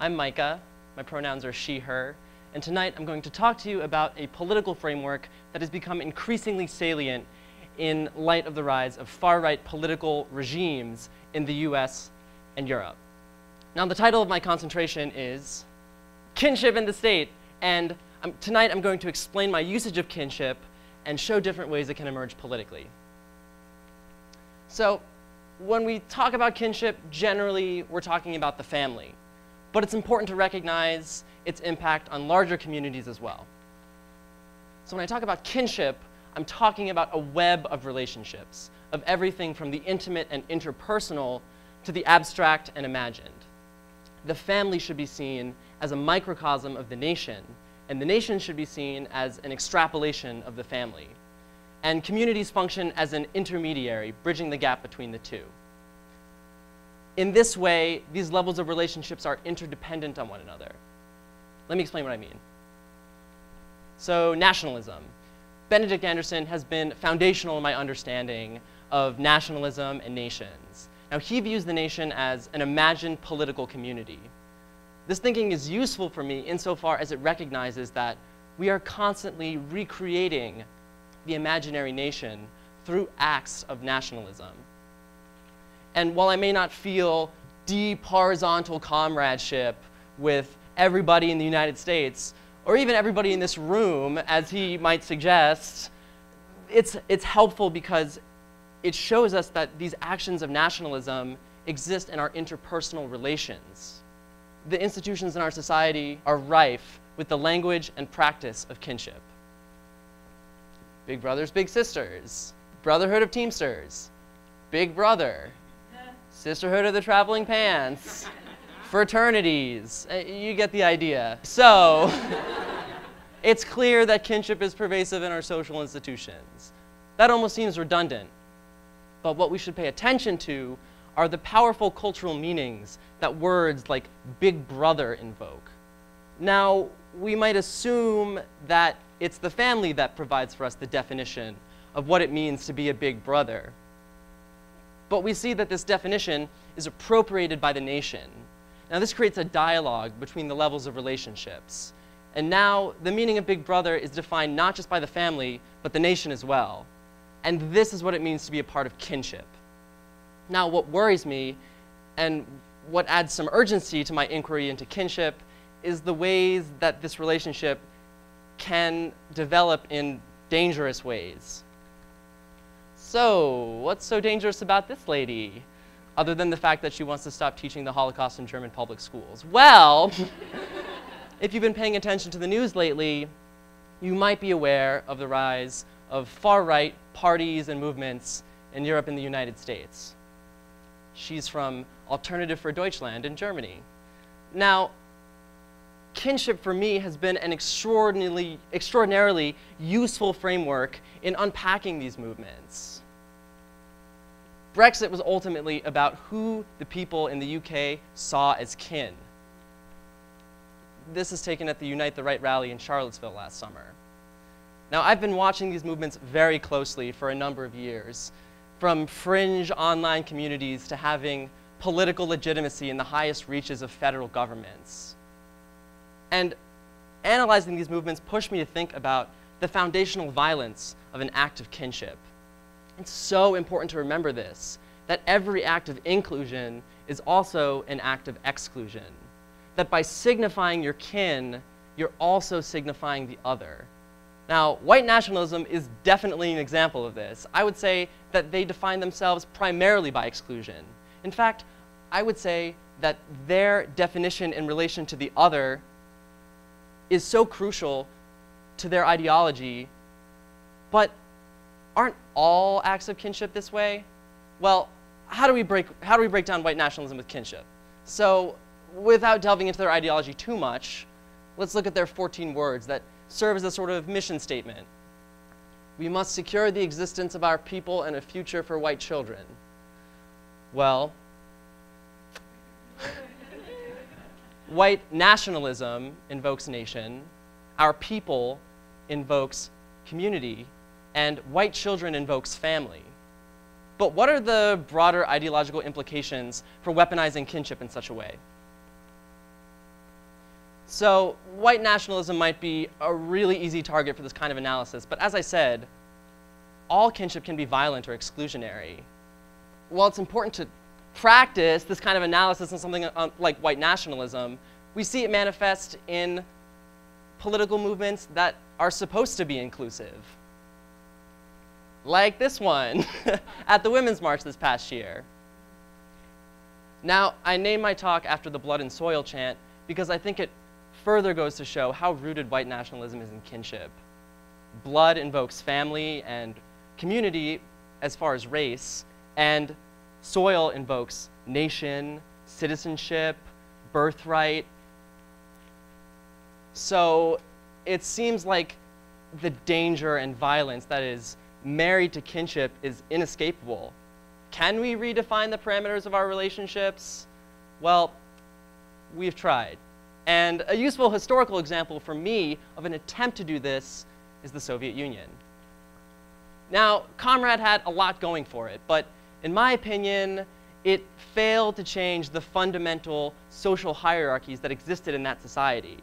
I'm Micah. My pronouns are she, her. And tonight I'm going to talk to you about a political framework that has become increasingly salient in light of the rise of far-right political regimes in the US and Europe. Now, the title of my concentration is Kinship in the State, and um, tonight I'm going to explain my usage of kinship and show different ways it can emerge politically. So, when we talk about kinship, generally we're talking about the family. But it's important to recognize its impact on larger communities as well. So when I talk about kinship, I'm talking about a web of relationships, of everything from the intimate and interpersonal to the abstract and imagined. The family should be seen as a microcosm of the nation, and the nation should be seen as an extrapolation of the family. And communities function as an intermediary, bridging the gap between the two. In this way, these levels of relationships are interdependent on one another. Let me explain what I mean. So, nationalism. Benedict Anderson has been foundational in my understanding of nationalism and nations. Now, he views the nation as an imagined political community. This thinking is useful for me insofar as it recognizes that we are constantly recreating the imaginary nation through acts of nationalism. And while I may not feel deep horizontal comradeship with everybody in the United States, or even everybody in this room, as he might suggest, it's, it's helpful because it shows us that these actions of nationalism exist in our interpersonal relations. The institutions in our society are rife with the language and practice of kinship. Big brothers, big sisters, brotherhood of teamsters, big brother, sisterhood of the traveling pants, fraternities. Uh, you get the idea. So, it's clear that kinship is pervasive in our social institutions. That almost seems redundant. But what we should pay attention to are the powerful cultural meanings that words like big brother invoke. Now, we might assume that it's the family that provides for us the definition of what it means to be a big brother. But we see that this definition is appropriated by the nation. Now, this creates a dialogue between the levels of relationships. And now, the meaning of big brother is defined not just by the family, but the nation as well. And this is what it means to be a part of kinship. Now, what worries me, and what adds some urgency to my inquiry into kinship, is the ways that this relationship can develop in dangerous ways. So, what's so dangerous about this lady? Other than the fact that she wants to stop teaching the Holocaust in German public schools. Well, if you've been paying attention to the news lately, you might be aware of the rise of far-right parties and movements in Europe and the United States. She's from Alternative for Deutschland in Germany. Now, kinship for me has been an extraordinarily, extraordinarily useful framework in unpacking these movements. Brexit was ultimately about who the people in the UK saw as kin. This is taken at the Unite the Right rally in Charlottesville last summer. Now, I've been watching these movements very closely for a number of years, from fringe online communities to having political legitimacy in the highest reaches of federal governments. And analyzing these movements pushed me to think about the foundational violence of an act of kinship. It's so important to remember this, that every act of inclusion is also an act of exclusion. That by signifying your kin, you're also signifying the other. Now, white nationalism is definitely an example of this. I would say that they define themselves primarily by exclusion. In fact, I would say that their definition in relation to the other is so crucial to their ideology, but aren't all acts of kinship this way? Well, how do we break, how do we break down white nationalism with kinship? So without delving into their ideology too much, let's look at their 14 words that serve as a sort of mission statement. We must secure the existence of our people and a future for white children. Well, White nationalism invokes nation, our people invokes community, and white children invokes family. But what are the broader ideological implications for weaponizing kinship in such a way? So white nationalism might be a really easy target for this kind of analysis, but as I said, all kinship can be violent or exclusionary. While it's important to practice this kind of analysis on something uh, like white nationalism, we see it manifest in political movements that are supposed to be inclusive. Like this one at the Women's March this past year. Now, I named my talk after the blood and soil chant because I think it further goes to show how rooted white nationalism is in kinship. Blood invokes family and community as far as race, and soil invokes nation, citizenship, birthright. So it seems like the danger and violence that is married to kinship is inescapable. Can we redefine the parameters of our relationships? Well, we've tried. And a useful historical example for me of an attempt to do this is the Soviet Union. Now, Comrade had a lot going for it, but in my opinion, it failed to change the fundamental social hierarchies that existed in that society.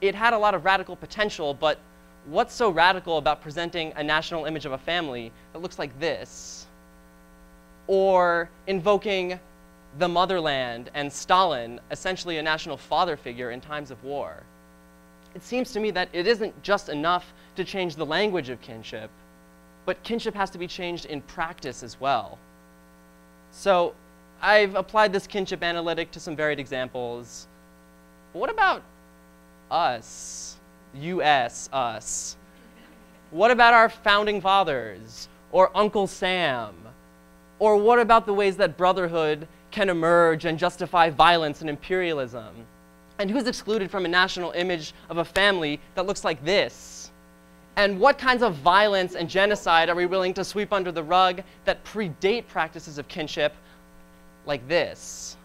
It had a lot of radical potential, but what's so radical about presenting a national image of a family that looks like this? Or invoking the motherland and Stalin, essentially a national father figure in times of war. It seems to me that it isn't just enough to change the language of kinship, but kinship has to be changed in practice as well. So I've applied this kinship analytic to some varied examples. But what about us? US, us. What about our founding fathers? Or Uncle Sam? Or what about the ways that brotherhood can emerge and justify violence and imperialism? And who's excluded from a national image of a family that looks like this? And what kinds of violence and genocide are we willing to sweep under the rug that predate practices of kinship like this?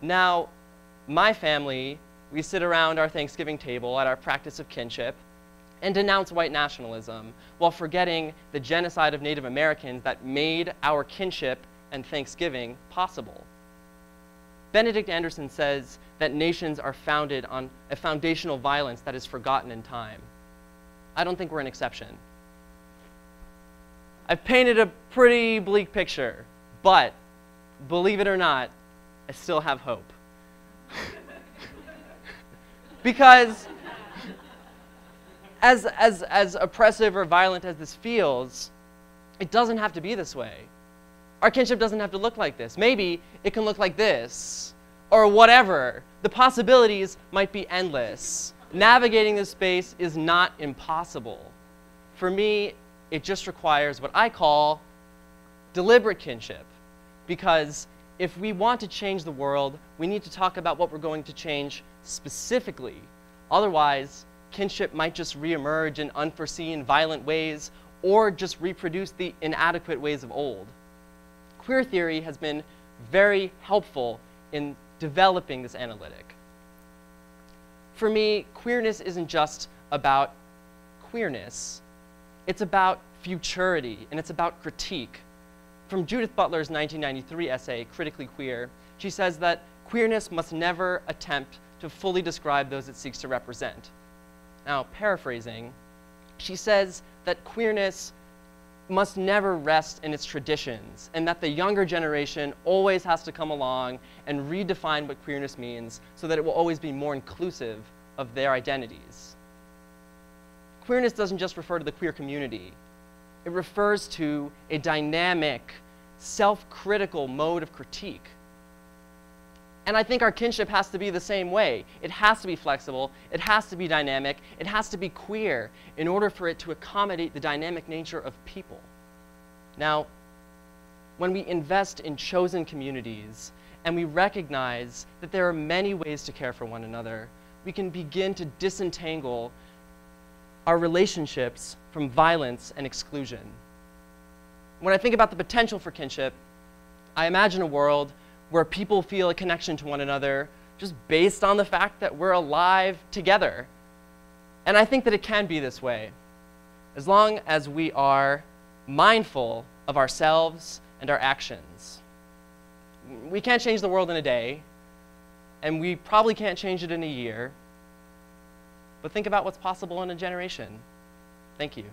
Now, my family, we sit around our Thanksgiving table at our practice of kinship and denounce white nationalism while forgetting the genocide of Native Americans that made our kinship and Thanksgiving possible. Benedict Anderson says that nations are founded on a foundational violence that is forgotten in time. I don't think we're an exception. I've painted a pretty bleak picture, but believe it or not, I still have hope. because as, as, as oppressive or violent as this feels, it doesn't have to be this way. Our kinship doesn't have to look like this. Maybe it can look like this, or whatever. The possibilities might be endless. Navigating this space is not impossible. For me, it just requires what I call deliberate kinship. Because if we want to change the world, we need to talk about what we're going to change specifically. Otherwise, kinship might just reemerge in unforeseen, violent ways, or just reproduce the inadequate ways of old queer theory has been very helpful in developing this analytic. For me, queerness isn't just about queerness. It's about futurity, and it's about critique. From Judith Butler's 1993 essay, Critically Queer, she says that queerness must never attempt to fully describe those it seeks to represent. Now, paraphrasing, she says that queerness must never rest in its traditions, and that the younger generation always has to come along and redefine what queerness means so that it will always be more inclusive of their identities. Queerness doesn't just refer to the queer community, it refers to a dynamic, self critical mode of critique and I think our kinship has to be the same way. It has to be flexible, it has to be dynamic, it has to be queer in order for it to accommodate the dynamic nature of people. Now, when we invest in chosen communities and we recognize that there are many ways to care for one another, we can begin to disentangle our relationships from violence and exclusion. When I think about the potential for kinship, I imagine a world where people feel a connection to one another just based on the fact that we're alive together. And I think that it can be this way. As long as we are mindful of ourselves and our actions. We can't change the world in a day, and we probably can't change it in a year. But think about what's possible in a generation. Thank you.